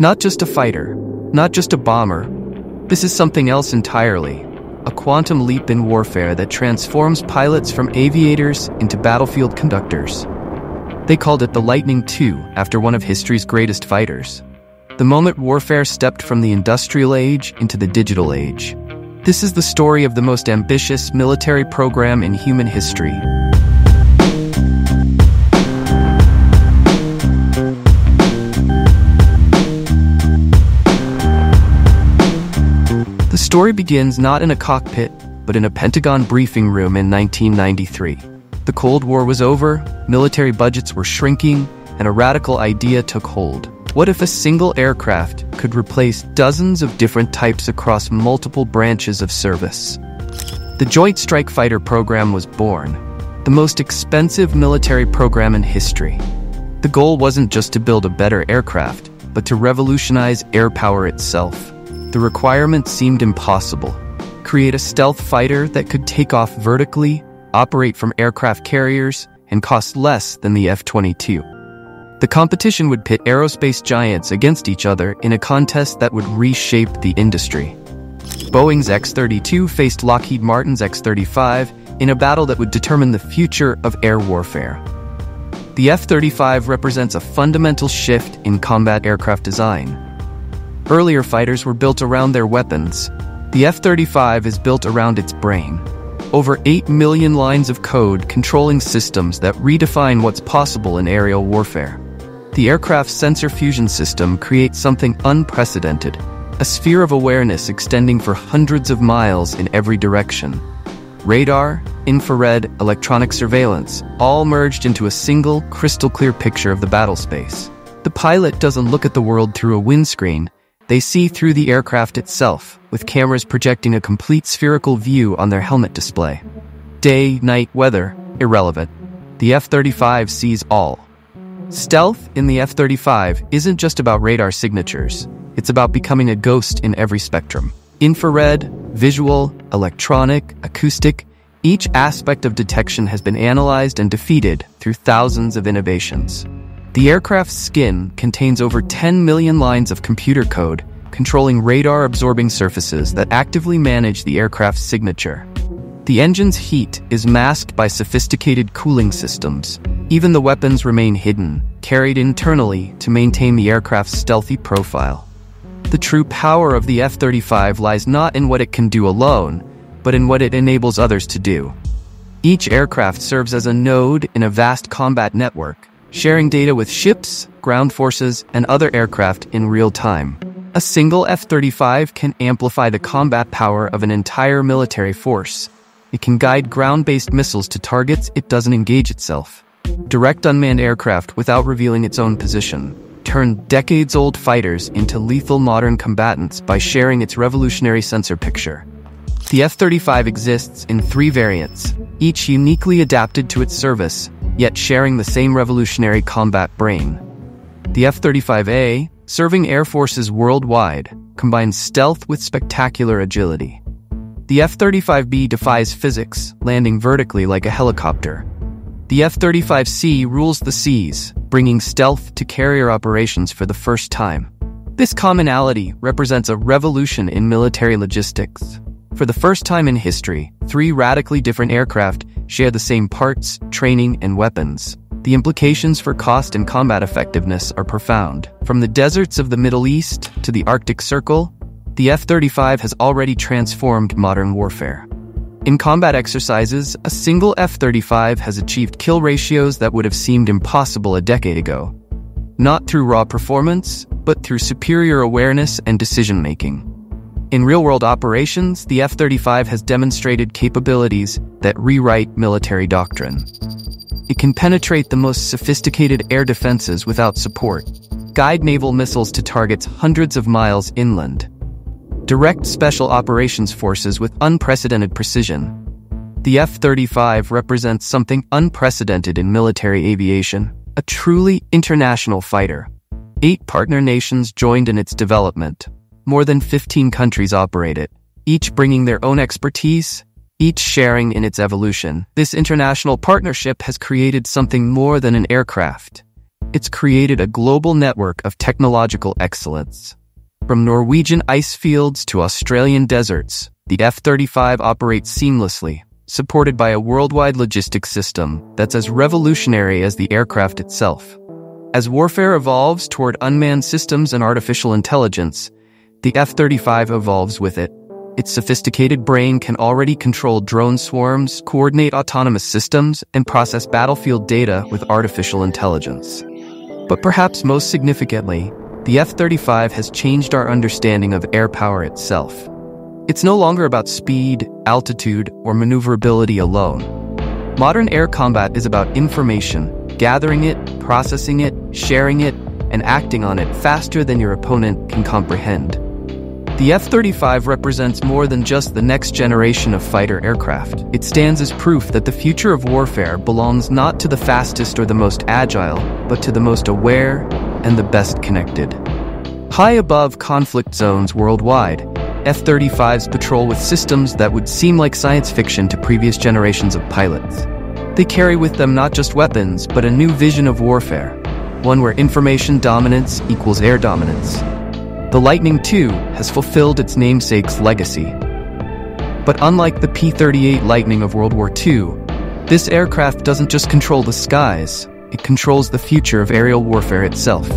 Not just a fighter, not just a bomber. This is something else entirely. A quantum leap in warfare that transforms pilots from aviators into battlefield conductors. They called it the Lightning II after one of history's greatest fighters. The moment warfare stepped from the industrial age into the digital age. This is the story of the most ambitious military program in human history. Story begins not in a cockpit, but in a Pentagon briefing room in 1993. The Cold War was over, military budgets were shrinking, and a radical idea took hold. What if a single aircraft could replace dozens of different types across multiple branches of service? The Joint Strike Fighter program was born, the most expensive military program in history. The goal wasn't just to build a better aircraft, but to revolutionize air power itself. The requirement seemed impossible. Create a stealth fighter that could take off vertically, operate from aircraft carriers, and cost less than the F 22. The competition would pit aerospace giants against each other in a contest that would reshape the industry. Boeing's X 32 faced Lockheed Martin's X 35 in a battle that would determine the future of air warfare. The F 35 represents a fundamental shift in combat aircraft design. Earlier fighters were built around their weapons. The F 35 is built around its brain. Over 8 million lines of code controlling systems that redefine what's possible in aerial warfare. The aircraft's sensor fusion system creates something unprecedented a sphere of awareness extending for hundreds of miles in every direction. Radar, infrared, electronic surveillance, all merged into a single, crystal clear picture of the battle space. The pilot doesn't look at the world through a windscreen, they see through the aircraft itself, with cameras projecting a complete spherical view on their helmet display. Day, night, weather, irrelevant. The F 35 sees all. Stealth in the F 35 isn't just about radar signatures, it's about becoming a ghost in every spectrum. Infrared, visual, electronic, acoustic, each aspect of detection has been analyzed and defeated through thousands of innovations. The aircraft's skin contains over 10 million lines of computer code controlling radar absorbing surfaces that actively manage the aircraft's signature. The engine's heat is masked by sophisticated cooling systems. Even the weapons remain hidden, carried internally to maintain the aircraft's stealthy profile. The true power of the F 35 lies not in what it can do alone, but in what it enables others to do. Each aircraft serves as a node in a vast combat network, sharing data with ships, ground forces, and other aircraft in real time. A single F 35 can amplify the combat power of an entire military force. It can guide ground based missiles to targets it doesn't engage itself. Direct unmanned aircraft without revealing its own position. Turn decades old fighters into lethal modern combatants by sharing its revolutionary sensor picture. The F 35 exists in three variants, each uniquely adapted to its service, yet sharing the same revolutionary combat brain. The F 35A, serving air forces worldwide, combines stealth with spectacular agility. The F 35B defies physics, landing vertically like a helicopter. The F 35C rules the seas, bringing stealth to carrier operations for the first time. This commonality represents a revolution in military logistics. For the first time in history, three radically different aircraft share the same parts, training, and weapons. The implications for cost and combat effectiveness are profound. From the deserts of the Middle East to the Arctic Circle, the F 35 has already transformed modern warfare. In combat exercises, a single F 35 has achieved kill ratios that would have seemed impossible a decade ago. Not through raw performance, but through superior awareness and decision making. In real world operations, the F 35 has demonstrated capabilities that rewrite military doctrine. It can penetrate the most sophisticated air defenses without support, guide naval missiles to targets hundreds of miles inland, direct special operations forces with unprecedented precision. The F 35 represents something unprecedented in military aviation, a truly international fighter. Eight partner nations joined in its development. More than 15 countries operate it, each bringing their own expertise, each sharing in its evolution. This international partnership has created something more than an aircraft. it's created a global network of technological excellence. From Norwegian ice fields to Australian deserts, the F-35 operates seamlessly, supported by a worldwide logistics system that's as revolutionary as the aircraft itself. As warfare evolves toward unmanned systems and artificial intelligence, the F-35 evolves with it. Its sophisticated brain can already control drone swarms, coordinate autonomous systems, and process battlefield data with artificial intelligence. But perhaps most significantly, the F-35 has changed our understanding of air power itself. It's no longer about speed, altitude, or maneuverability alone. Modern air combat is about information, gathering it, processing it, sharing it, and acting on it faster than your opponent can comprehend. The F-35 represents more than just the next generation of fighter aircraft. It stands as proof that the future of warfare belongs not to the fastest or the most agile, but to the most aware and the best connected. High above conflict zones worldwide, F-35s patrol with systems that would seem like science fiction to previous generations of pilots. They carry with them not just weapons, but a new vision of warfare, one where information dominance equals air dominance. The Lightning II has fulfilled its namesake's legacy. But unlike the P-38 Lightning of World War II, this aircraft doesn't just control the skies, it controls the future of aerial warfare itself.